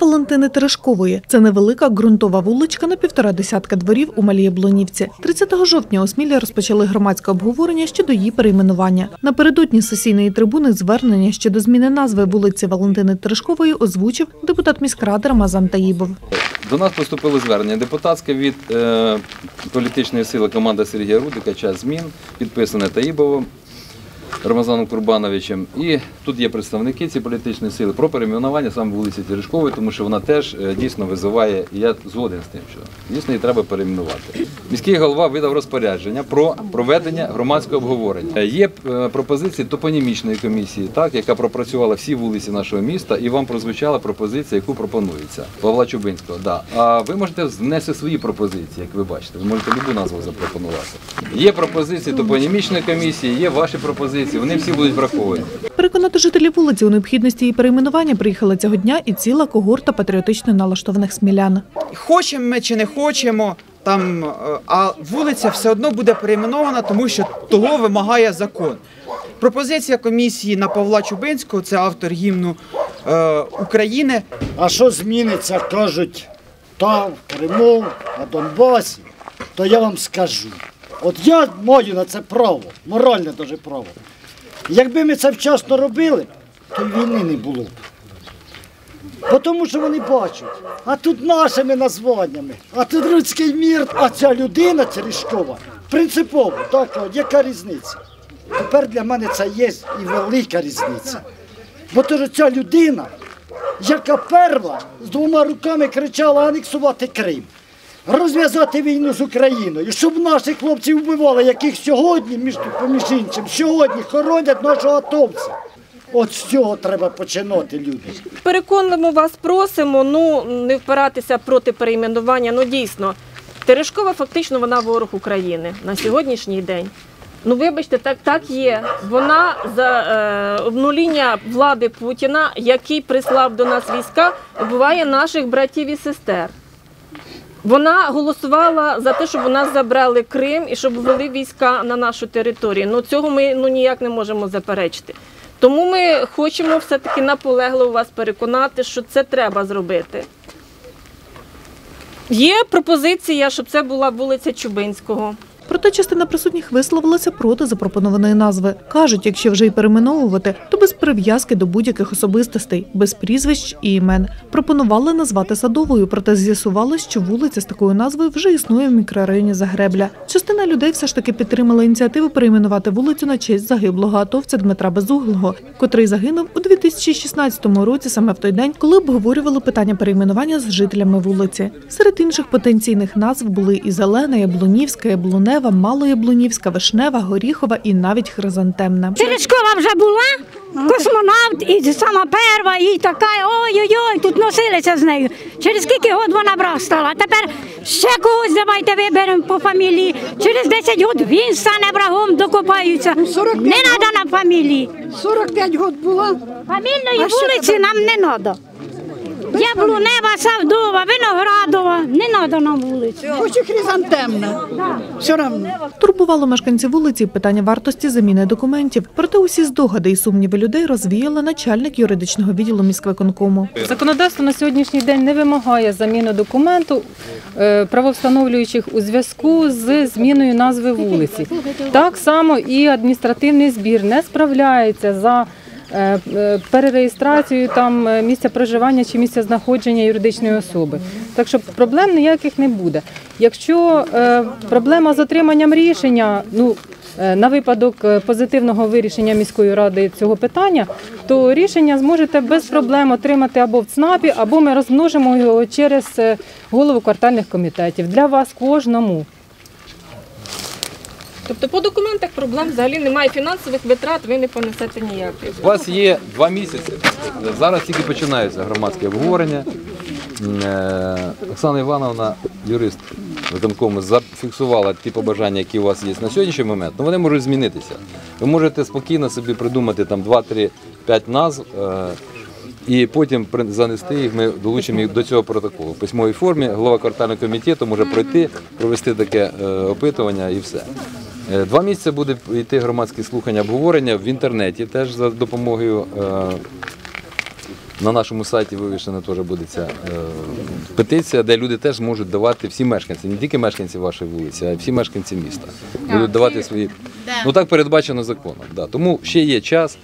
Валентини Терешкової. Це невелика ґрунтова вуличка на півтора десятка дворів у Малій Яблунівці. 30 жовтня у розпочали громадське обговорення щодо її перейменування. Напередодні сесійної трибуни звернення щодо зміни назви вулиці Валентини Терешкової озвучив депутат міськради Рамазан Таїбов. До нас поступило звернення депутатське від е, політичної сили команда Сергія Рудика «Час змін, підписане Таїбовим Рамазаном Курбановичем. І тут є представники цієї політичної сили про перейменування саме вулиці Терешкової, тому що вона теж е, дійсно визиває, і я згоден з тим, що дійсно її треба перейменувати. Міський голова видав розпорядження про проведення громадського обговорення. Е, Є е, пропозиції топонімічної комісії, так, яка пропрацювала всі вулиці нашого міста, і вам прозвучала пропозиція, яку пропонується Павла Чубинського. Да. А ви можете внести свої пропозиції, як ви бачите. Ви можете любу назву запропонувати. Є пропозиції топонімічної комісії, є ваші пропозиції. Вони всі будуть враховані. Переконати жителів вулиці у необхідності її перейменування приїхала цього дня і ціла когорта патріотично налаштованих смілян. Хочемо ми чи не хочемо, там, е, а вулиця все одно буде перейменована, тому що того вимагає закон. Пропозиція комісії на Павла Чубинського, це автор гімну е, України. А що зміниться, кажуть, та в Криму, на Донбасі, то я вам скажу. От я маю на це право, моральне дуже право. Якби ми це вчасно робили, то й війни не було б. Бо тому що вони бачать, а тут нашими названнями, а тут людський мір, а ця людина Терешкова принципово, так, яка різниця? Тепер для мене це є і велика різниця. Бо то ця людина, яка перла з двома руками кричала анексувати Крим, розв'язати війну з Україною, щоб наших хлопців вбивали, яких сьогодні, між, поміж іншим, сьогодні хоронять нашого атомця. От з цього треба починати, люди. Переконливо вас просимо, ну не впиратися проти перейменування. Ну дійсно, Терешкова фактично вона ворог України на сьогоднішній день. Ну, вибачте, так, так є. Вона за е, обнуління влади Путіна, який прислав до нас війська, вбиває наших братів і сестер. Вона голосувала за те, щоб у нас забрали Крим і щоб ввели війська на нашу територію. Ну цього ми ну ніяк не можемо заперечити. Тому ми хочемо все-таки наполегливо вас переконати, що це треба зробити. Є пропозиція, щоб це була вулиця Чубинського. Проте частина присутніх висловилася проти запропонованої назви. Кажуть, якщо вже й перейменовувати, то без прив'язки до будь-яких особистостей, без прізвищ і імен. Пропонували назвати садовою, проте з'ясувалось, що вулиця з такою назвою вже існує в мікрорайоні Загребля. Частина людей все ж таки підтримала ініціативу перейменувати вулицю на честь загиблого атовця Дмитра Безуглого, котрий загинув у 2016 році, саме в той день, коли обговорювали питання перейменування з жителями вулиці. Серед інших потенційних назв були і Зелена, Яблунівська, Яблунева, Малояблунівська, Вишнева, Горіхова і навіть Хризантемна. Терешкова вже була, космонавт, і сама перша, і така, ой-ой-ой, тут носилися з нею. Через скільки років вона брастала. Тепер ще когось давайте виберемо по фамілії. Через 10 років він стане врагом, докопаються. Не треба на фамілії. 45 років була. Фамільної вулиці нам не треба. Яблунева, Савдова, Виноградова, не треба нам вулицю. Хочу хризантемна. Все одно. Турбувало мешканців вулиці питання вартості заміни документів. Проте усі здогади і сумніви людей розвіяла начальник юридичного відділу міськвиконкому. Законодавство на сьогоднішній день не вимагає заміни документу е, правовстановлюючих у зв'язку з зміною назви вулиці. Так само і адміністративний збір не справляється за е, е, там е, місця проживання чи місця знаходження юридичної особи. Так що проблем ніяких не буде. Якщо проблема з отриманням рішення, ну на випадок позитивного вирішення міської ради цього питання, то рішення зможете без проблем отримати або в ЦНАПі, або ми розмножимо його через голову квартальних комітетів. Для вас кожному. Тобто по документах проблем взагалі немає фінансових витрат, ви не понесете ніяких. У вас є два місяці. Зараз тільки починаються громадські обговорення. Е, Оксана Івановна, юрист виконкому, зафіксувала ті побажання, які у вас є на сьогоднішній момент. Ну вони можуть змінитися. Ви можете спокійно собі придумати там 2-3-5 назв. е, І потім занести їх, ми долучимо їх до цього протоколу. В письмовій формі голова квартального комітету може пройти, провести таке е, опитування і все. Е, Два місяці буде йти громадське слухання обговорення в інтернеті, теж за допомогою е, На нашому сайті вивішена теж буде ця е, петиція, де люди теж зможуть давати всі мешканці, не тільки мешканці вашої вулиці, а й всі мешканці міста. Будуть давати свої. Ну так передбачено законом. Да. Тому ще є час.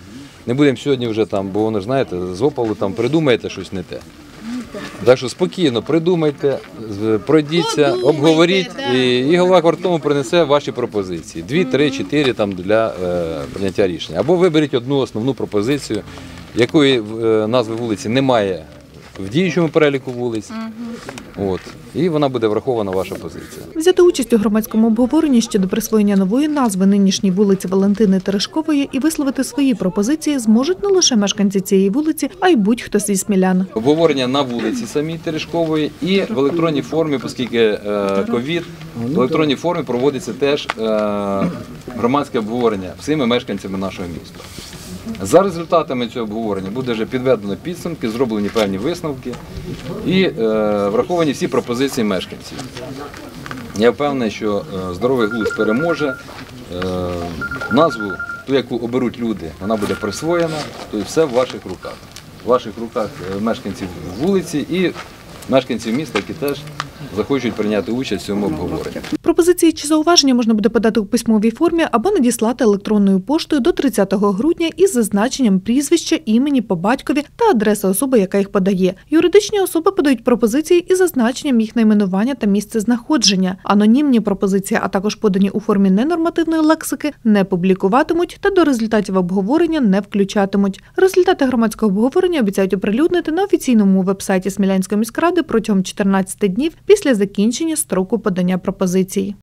Не будемо сьогодні вже там, бо воно ж знаєте, з опалу там придумаєте щось не те. Так що спокійно придумайте, пройдіться, обговоріть, і, і голова квартому принесе ваші пропозиції. Дві, три, чотири там для е, прийняття рішення. Або виберіть одну основну пропозицію, якої е, назви вулиці немає в діючому переліку вулиць. От. І вона буде врахована ваша позиція. Взяти участь у громадському обговоренні щодо присвоєння нової назви нинішній вулиці Валентини Терешкової і висловити свої пропозиції зможуть не лише мешканці цієї вулиці, а й будь-хто зі смілян. Обговорення на вулиці самій Терешкової і в електронній формі, оскільки е, ковід, в електронній формі проводиться теж е, громадське обговорення всіми мешканцями нашого міста. За результатами цього обговорення буде вже підведено підсумки, зроблені певні висновки і е, враховані всі пропозиції мешканців. Я впевнений, що е, здоровий глузд переможе. Е, назву, ту, яку оберуть люди, вона буде присвоєна, то все в ваших руках. В ваших руках е, мешканців вулиці і мешканців міста, які теж захочуть прийняти участь в цьому обговоренні. Пропозиції чи зауваження можна буде подати у письмовій формі або надіслати електронною поштою до 30 грудня із зазначенням прізвища, імені по батькові та адреси особи, яка їх подає. Юридичні особи подають пропозиції із зазначенням їх найменування та місце знаходження. Анонімні пропозиції, а також подані у формі ненормативної лексики, не публікуватимуть та до результатів обговорення не включатимуть. Результати громадського обговорення обіцяють оприлюднити на офіційному вебсайті Смілянської міськради протягом 14 днів після закінчення строку подання пропозицій.